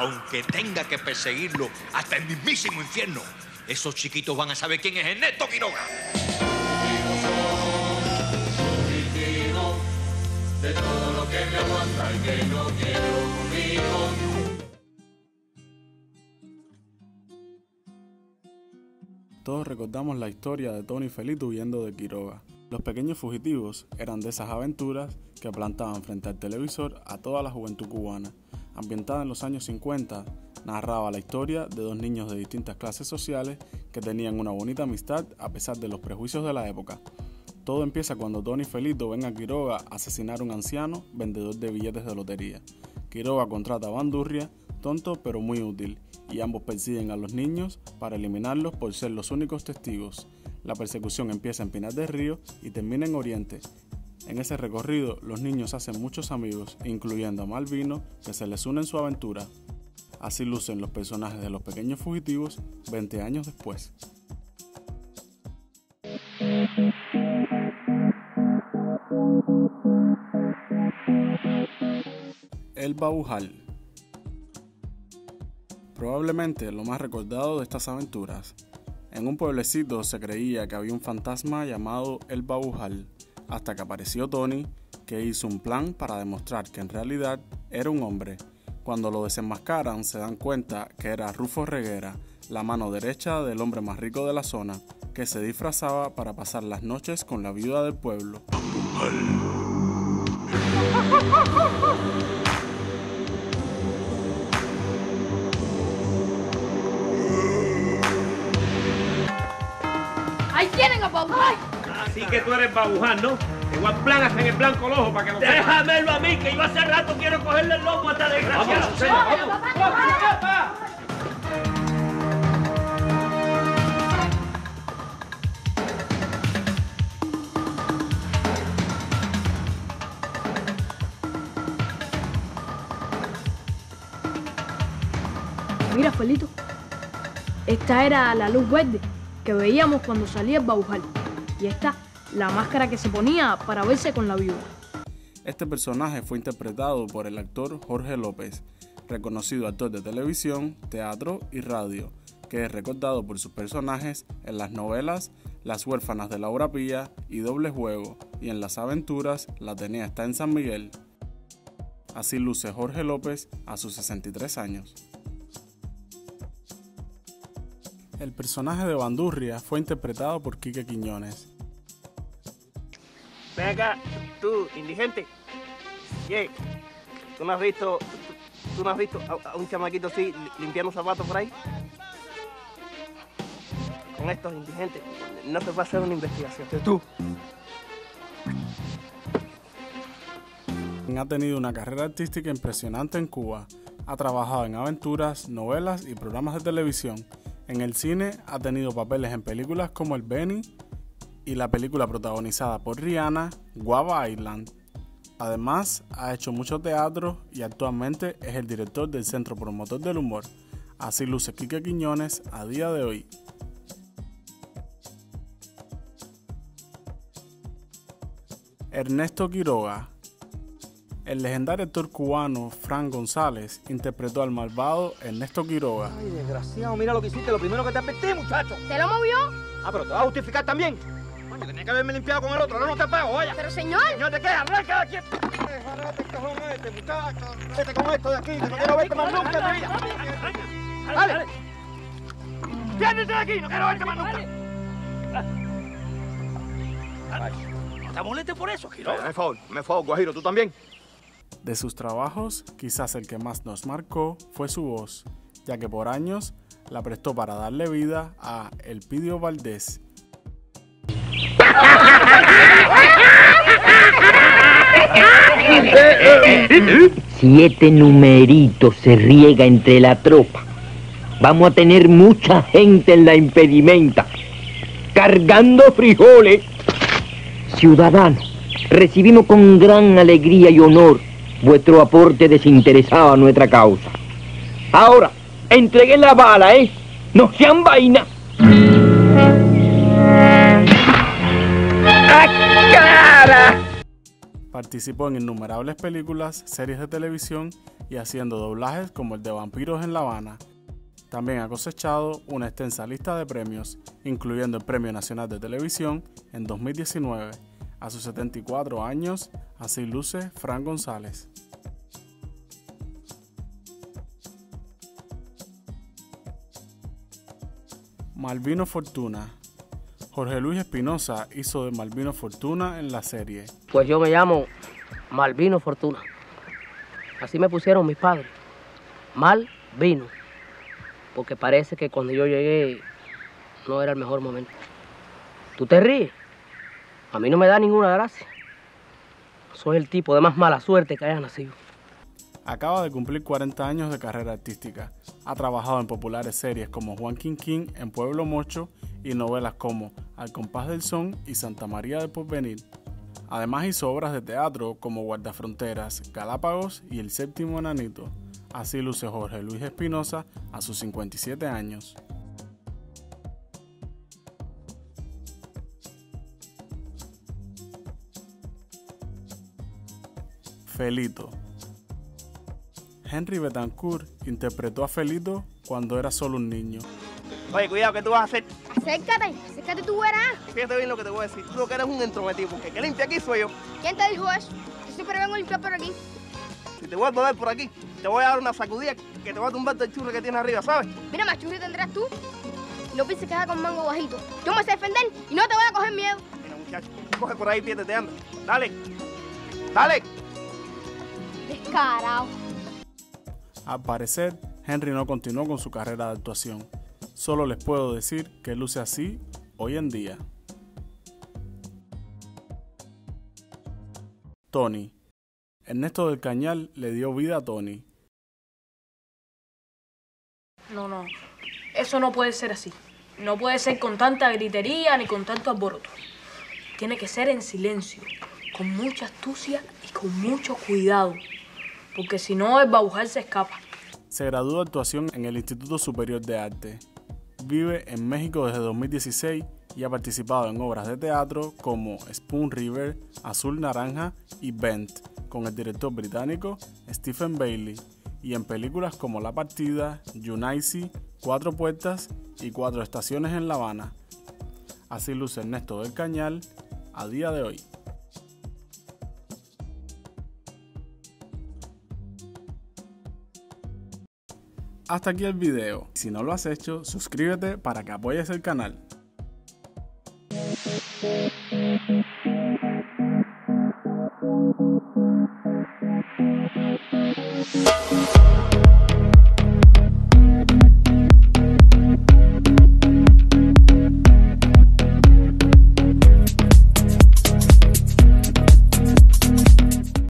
aunque tenga que perseguirlo hasta el mismísimo infierno. Esos chiquitos van a saber quién es Ernesto Quiroga. Todos recordamos la historia de Tony Felito huyendo de Quiroga. Los pequeños fugitivos eran de esas aventuras que plantaban frente al televisor a toda la juventud cubana. Ambientada en los años 50, narraba la historia de dos niños de distintas clases sociales que tenían una bonita amistad a pesar de los prejuicios de la época. Todo empieza cuando Tony Felito ven a Quiroga asesinar a un anciano vendedor de billetes de lotería. Quiroga contrata a Bandurria, tonto pero muy útil, y ambos persiguen a los niños para eliminarlos por ser los únicos testigos. La persecución empieza en Pinar del Río y termina en Oriente. En ese recorrido, los niños hacen muchos amigos, incluyendo a Malvino, que se les une en su aventura. Así lucen los personajes de los pequeños fugitivos 20 años después. El Baujal Probablemente lo más recordado de estas aventuras. En un pueblecito se creía que había un fantasma llamado el Baujal, hasta que apareció Tony, que hizo un plan para demostrar que en realidad era un hombre. Cuando lo desenmascaran se dan cuenta que era Rufo Reguera, la mano derecha del hombre más rico de la zona, que se disfrazaba para pasar las noches con la viuda del pueblo. Ahí tienen a. Así que tú eres babuján, ¿no? Igual plan hasta en el blanco el ojo para que lo sepas. Déjamelo a mí, que yo hace rato quiero cogerle el lomo a esta desgraciada. Mira, Felito. Esta era la luz verde que veíamos cuando salía el Baujal. Y esta, la máscara que se ponía para verse con la viuda. Este personaje fue interpretado por el actor Jorge López, reconocido actor de televisión, teatro y radio, que es recordado por sus personajes en las novelas Las huérfanas de Laura Pía y Doble Juego, y en las aventuras La Atenea está en San Miguel. Así luce Jorge López a sus 63 años. El personaje de Bandurria fue interpretado por Quique Quiñones. Ven acá, tú, indigente. ¿Qué? ¿Tú no has visto, tú, tú no has visto a, a un chamaquito así li- limpiando zapatos por ahí? Con estos indigentes no se puede hacer una investigación. Tú. Ha tenido una carrera artística impresionante en Cuba. Ha trabajado en aventuras, novelas y programas de televisión. En el cine ha tenido papeles en películas como El Benny y la película protagonizada por Rihanna, Guava Island. Además, ha hecho mucho teatro y actualmente es el director del Centro Promotor del Humor. Así luce Quique Quiñones a día de hoy. Ernesto Quiroga, el legendario actor cubano Fran González interpretó al malvado Ernesto Quiroga. Ay, desgraciado, mira lo que hiciste, lo primero que te advertí, muchacho. ¿Te lo movió? Ah, pero te vas a justificar también. Coño, tenía que haberme limpiado con el otro, no, no te pago, vaya. Pero señor. Señor, ¿de qué? Arranca de aquí. Déjate, cajón este, muchacho. Vete con esto de aquí, que no quiero verte más nunca en mi vida. Dale. Piérdete de aquí, no quiero verte más nunca. No te molestes por eso, Quiroga. Me favor, me favor, Guajiro, tú también. De sus trabajos, quizás el que más nos marcó fue su voz, ya que por años la prestó para darle vida a Elpidio Valdés. Siete numeritos se riega entre la tropa. Vamos a tener mucha gente en la impedimenta, cargando frijoles. Ciudadanos, recibimos con gran alegría y honor vuestro aporte desinteresado a nuestra causa. Ahora, entreguen la bala, ¿eh? No sean vaina. ¡A cara! Participó en innumerables películas, series de televisión y haciendo doblajes como el de Vampiros en La Habana. También ha cosechado una extensa lista de premios, incluyendo el Premio Nacional de Televisión en 2019. A sus 74 años, así luce Fran González. Malvino Fortuna. Jorge Luis Espinosa hizo de Malvino Fortuna en la serie. Pues yo me llamo Malvino Fortuna. Así me pusieron mis padres. Malvino. Porque parece que cuando yo llegué no era el mejor momento. ¿Tú te ríes? A mí no me da ninguna gracia. Soy el tipo de más mala suerte que haya nacido. Acaba de cumplir 40 años de carrera artística. Ha trabajado en populares series como Juan King King en Pueblo Mocho y novelas como Al compás del son y Santa María del Porvenir. Además hizo obras de teatro como Guardafronteras, Galápagos y El séptimo enanito. Así luce Jorge Luis Espinosa a sus 57 años. Felito. Henry Betancourt interpretó a Felito cuando era solo un niño. Oye, cuidado, ¿qué tú vas a hacer? Acércate, acércate tú verás. Fíjate bien lo que te voy a decir. Tú lo que eres un entrometido, porque el que limpia aquí soy yo. ¿Quién te dijo eso? Yo siempre vengo a limpiar por aquí. Si te vuelvo a ver por aquí, te voy a dar una sacudida que te va a tumbar del churro que tienes arriba, ¿sabes? Mira, más churri tendrás tú. No pienses que con mango bajito. Yo me sé defender y no te voy a coger miedo. Mira, muchacho, coge por ahí, te anda. Dale, dale. Descarado. Al parecer, Henry no continuó con su carrera de actuación. Solo les puedo decir que luce así hoy en día. Tony. Ernesto del Cañal le dio vida a Tony. No, no. Eso no puede ser así. No puede ser con tanta gritería ni con tanto alboroto. Tiene que ser en silencio, con mucha astucia y con mucho cuidado. Porque si no, el babujar se escapa. Se graduó de actuación en el Instituto Superior de Arte. Vive en México desde 2016 y ha participado en obras de teatro como Spoon River, Azul Naranja y Bent, con el director británico Stephen Bailey, y en películas como La Partida, Unicy, Cuatro Puertas y Cuatro Estaciones en La Habana. Así luce Ernesto del Cañal a día de hoy. hasta aquí el video. Si no lo has hecho, suscríbete para que apoyes el canal.